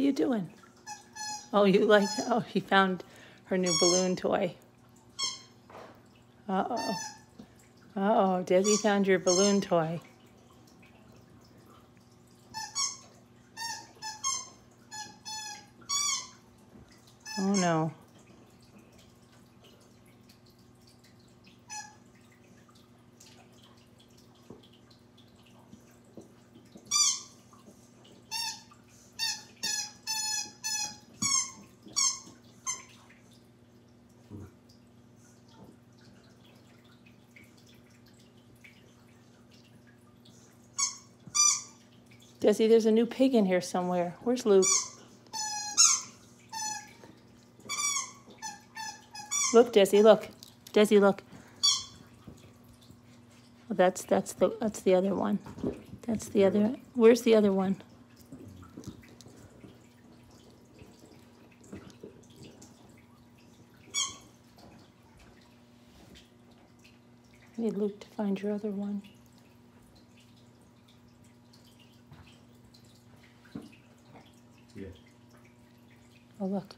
are you doing? Oh, you like, oh, he found her new balloon toy. Uh-oh. Uh-oh, Desi found your balloon toy. Oh no. Desi, there's a new pig in here somewhere. Where's Luke? Look, Desi, look. Desi, look. Well, that's that's the that's the other one. That's the other. Where's the other one? I need Luke to find your other one. Oh, look.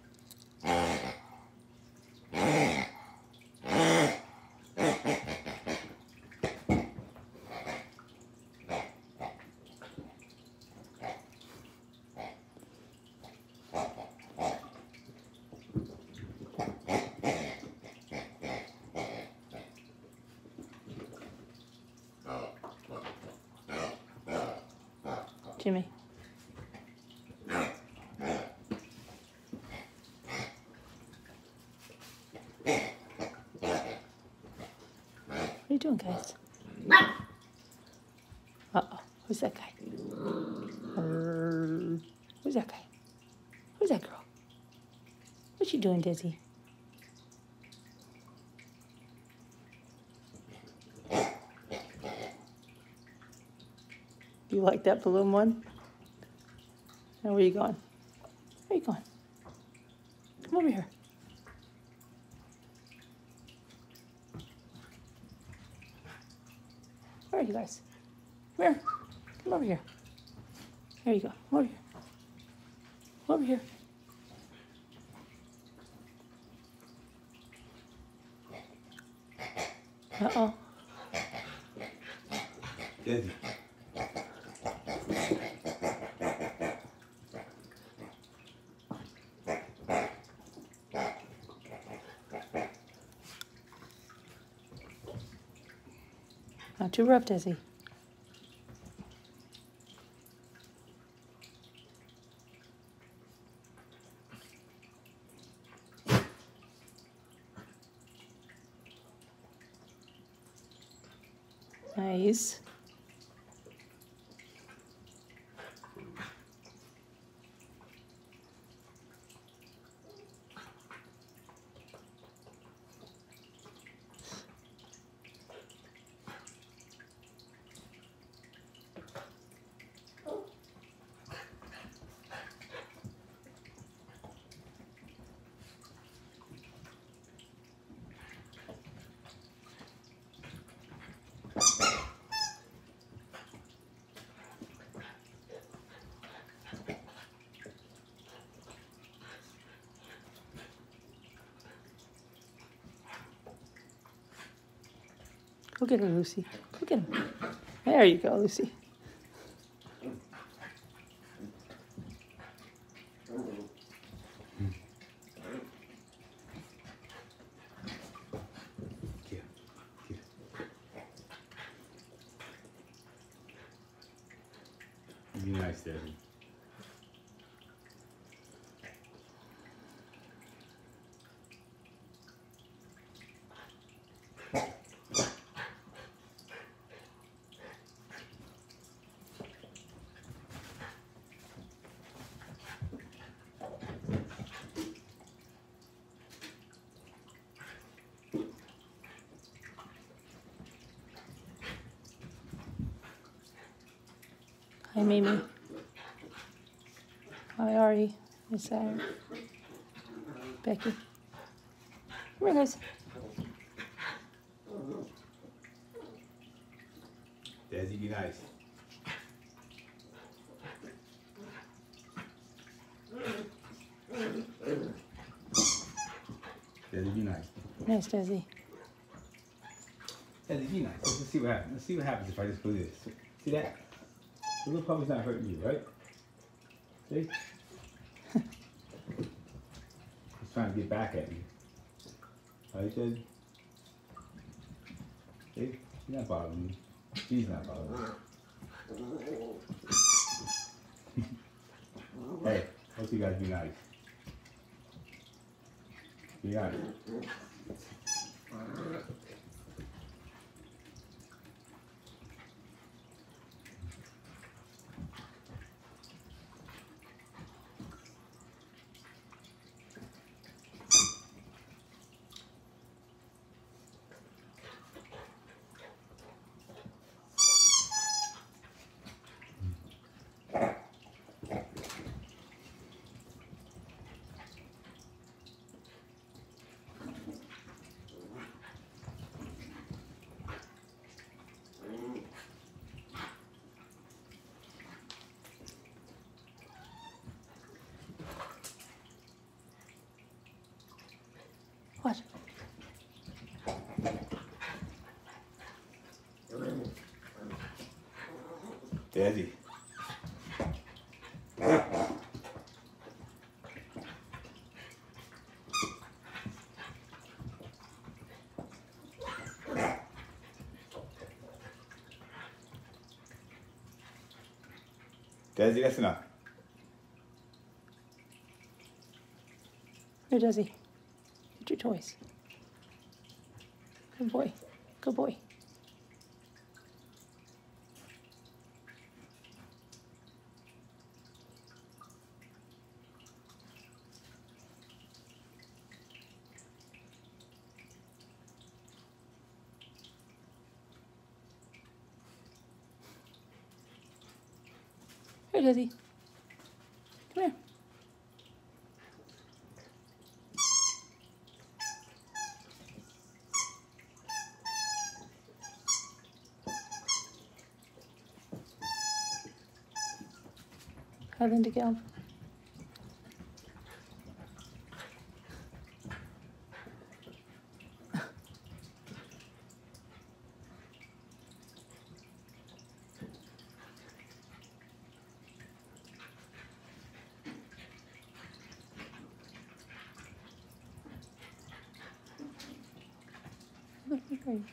Doing, guys? Uh oh. Who's that guy? Who's that guy? Who's that girl? What's she doing, Dizzy? You like that balloon one? Now, where are you going? Where are you going? Come over here. Where are you guys? Where? Come over here. There you go. Come over here. Come over here. Uh oh. Desi. Too rough, Desi. Nice. Go get her, Lucy. Go get him. There you go, Lucy. Hey, Mimi. Hi, Ari. Miss Sarah. Becky. Come here, guys. Desi, be nice. Desi, be nice. Nice, Desi. Desi, be nice. Let's see what happens. Let's see what happens if I just do this. See that? The little puppy's not hurting you, right? See? He's trying to get back at you. Right, Desi? See? He's not bothering me. She's not bothering me. hey, hope you guys be nice. Be nice. What? Desi. Desi, that's enough. Here, Desi. Get your toys. Good boy. Good boy. Here, Desi. Come here. Hi, Linda Gelb. Look, look, there he is.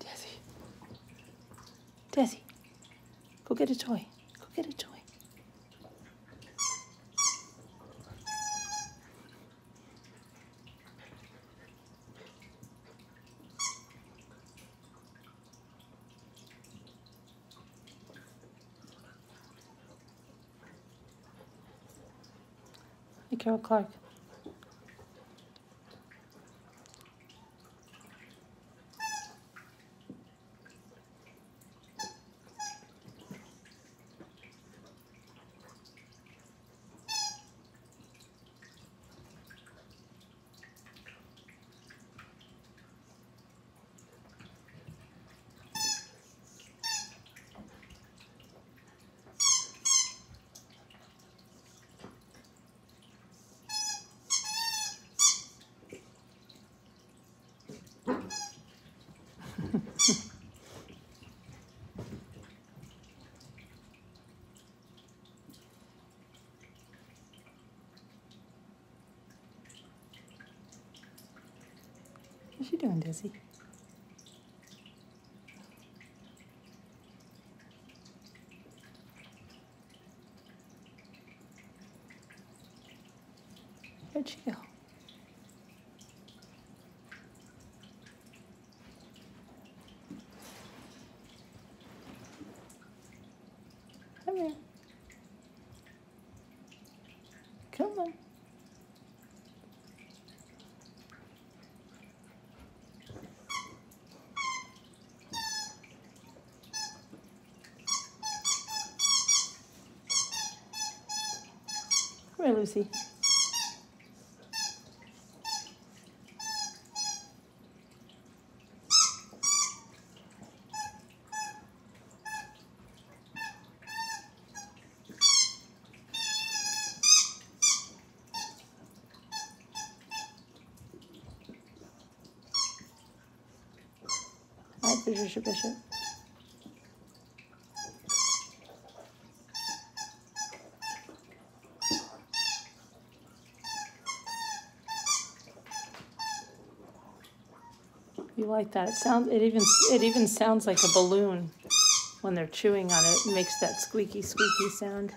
Desi. Desi. Go get a toy. Go get a toy. Hey, Carol Clark. What's she doing, Desi? She here, Lucy. Hi, Bishop. Like that? It sounds. It even. It even sounds like a balloon when they're chewing on it. It makes that squeaky, squeaky sound.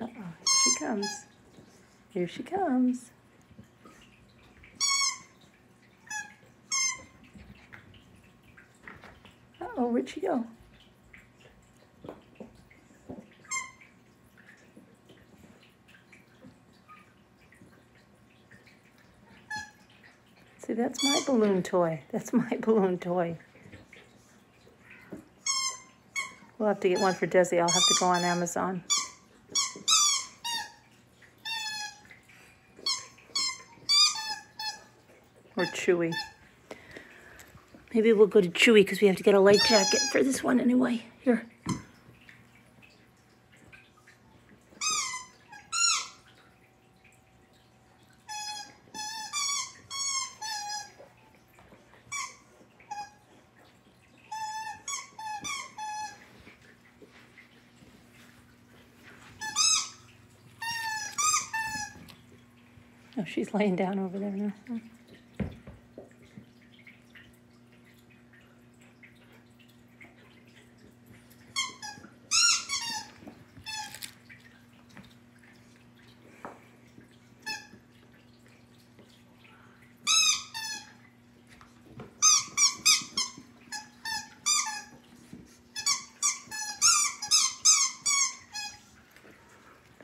Uh oh, here she comes. Here she comes. Uh oh, where'd she go? That's my balloon toy. That's my balloon toy. We'll have to get one for Desi. I'll have to go on Amazon. Or Chewy. Maybe we'll go to Chewy because we have to get a light jacket for this one anyway. Here. She's laying down over there now.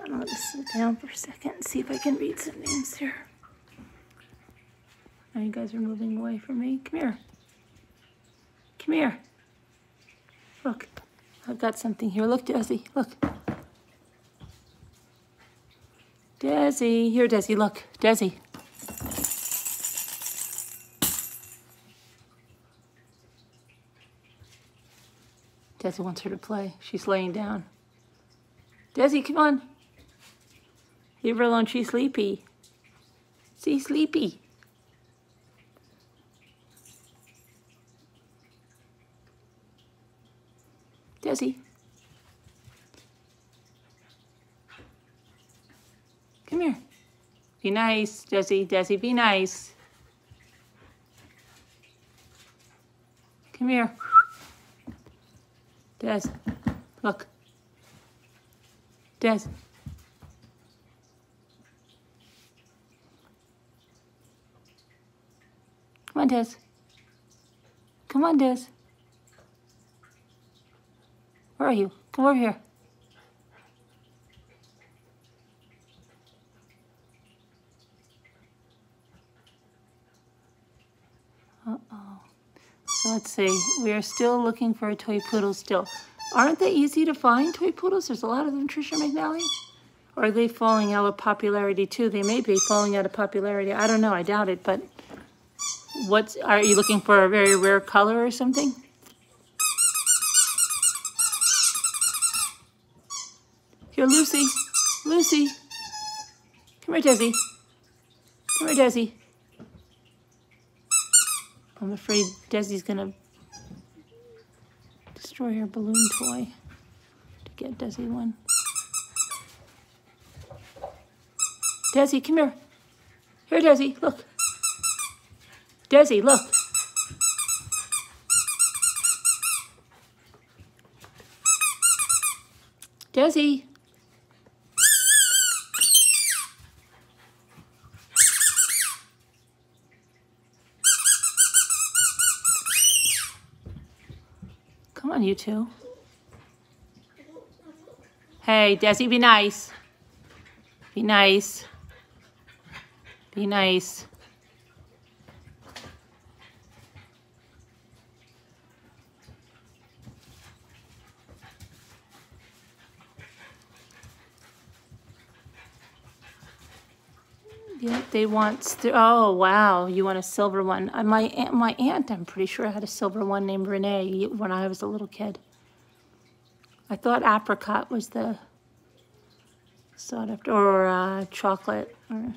I'm gonna sit down for a second and see if I can read some names here. Now you guys are moving away from me. Come here. Come here. Look, I've got something here. Look, Desi, look. Desi, here, Desi, look. Desi. Desi wants her to play. She's laying down. Desi, come on. Leave her alone. She's sleepy. She's sleepy. Desi. Come here. Be nice, Desi. Desi, be nice. Come here. Des, look. Des. Come on, Des. Come on, Des. Where are you? Come over here. Uh-oh. So let's see. We are still looking for a toy poodle still. Aren't they easy to find, toy poodles? There's a lot of them, Trisha McNally. Or are they falling out of popularity too? They may be falling out of popularity. I don't know. I doubt it. But what's are you looking for a very rare color or something? Here, Lucy. Lucy. Come here, Desi. Come here, Desi. I'm afraid Desi's gonna destroy her balloon toy to get Desi one. Desi, come here. Here, Desi, look. Desi, look. Desi. Come on, you two. Hey, Desi, be nice. Be nice. Be nice. Yeah, they want. Oh wow, you want a silver one? Uh, my aunt, my aunt, I'm pretty sure had a silver one named Renee when I was a little kid. I thought apricot was the sought after, or uh, chocolate, or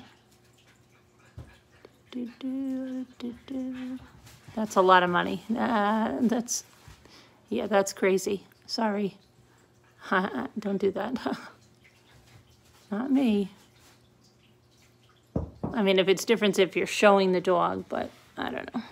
do, do, do. That's a lot of money. Uh, that's, yeah, that's crazy. Sorry. Don't do that. Not me. I mean, if it's different if you're showing the dog, but I don't know.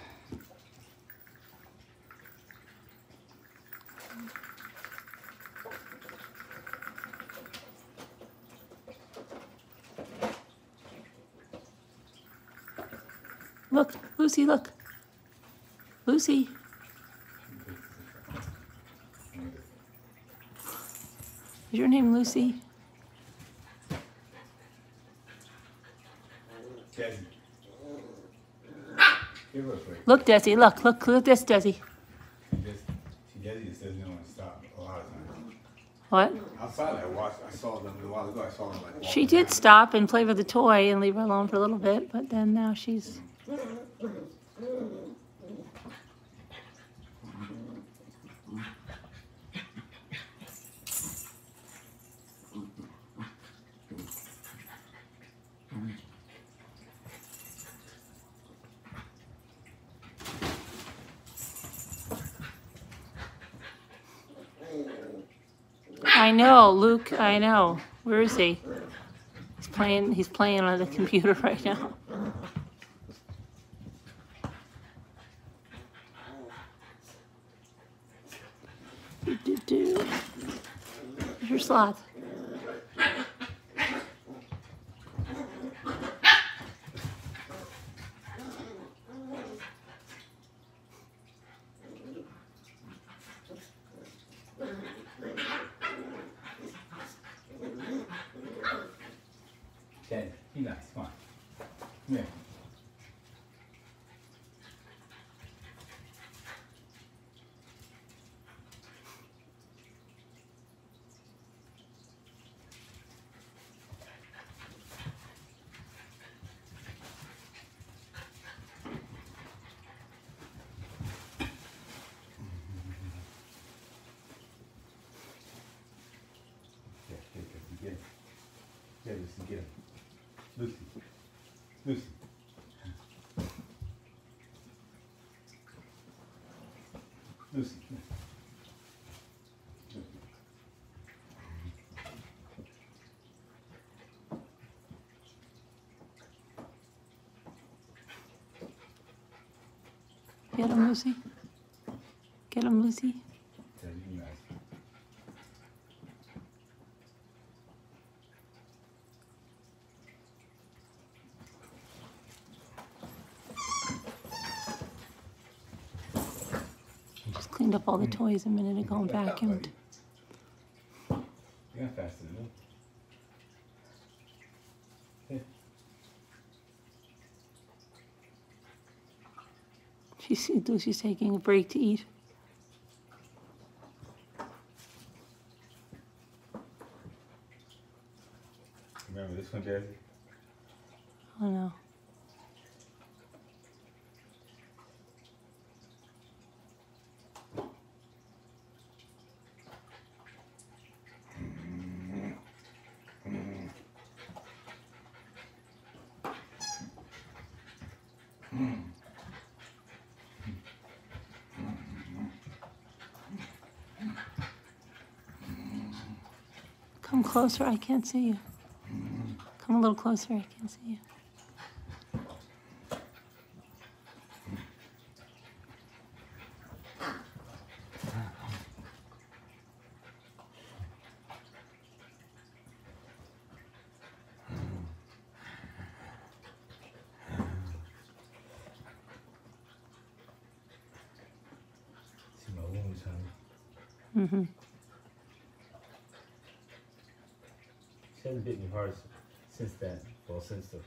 Look, Lucy, look. Lucy. Is your name Lucy? Desi. Give her a break. Look, Desi, look, look, look at this, Desi. Desi just doesn't want to stop a lot of times. What? Outside, I watched, I saw them a while ago. I saw them like. She did around. stop and play with the toy and leave her alone for a little bit, but then now she's. I know, Luke, I know. Where is he? He's playing he's playing on the computer right now. Do, do, do. Where's your sloth? Yeah, Lucy. Lucy. Lucy. Get him, Lucy. Get him, Lucy. Cleaned up all the toys a minute ago and vacuumed. You're not faster than me. Here. She's taking a break to eat. Remember this one, Desi? Oh no. Come closer, I can't see you. Come a little closer, I can't see you. See my wounds, honey. Mm-hmm. Hasn't bit me hard since then. Well, since the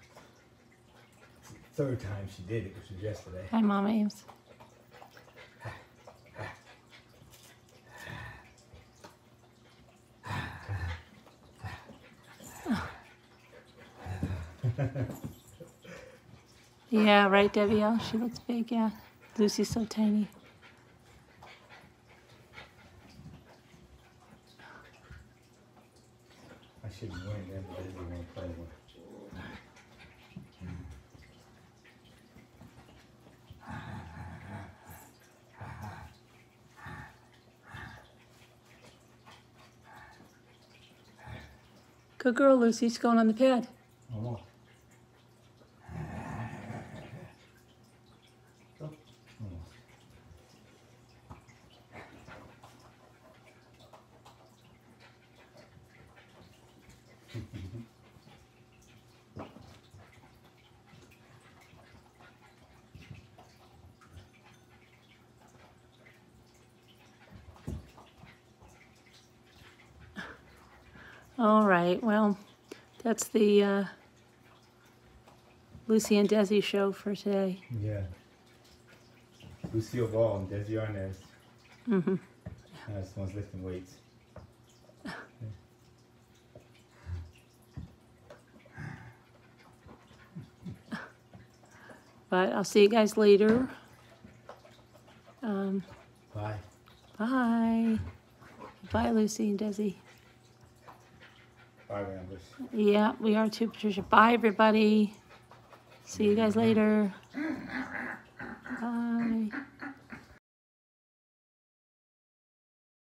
third time she did it, which was yesterday. Hi, Mama Ames. Yeah, right, Debbie. Oh, she looks big. Yeah, Lucy's so tiny. I should win them, but I didn't want to play one. Good girl, Lucy. She's going on the pad. Almost. Oh, almost. All right. Well, that's the uh, Lucy and Desi show for today. Yeah. Lucille Ball and Desi Arnaz. hmm Uh, this one's lifting weights. But I'll see you guys later. Um, Bye. bye. Bye, Lucy and Desi. Bye, Ramblers. Yeah, we are too, Patricia. Bye, everybody. See you guys later. Bye.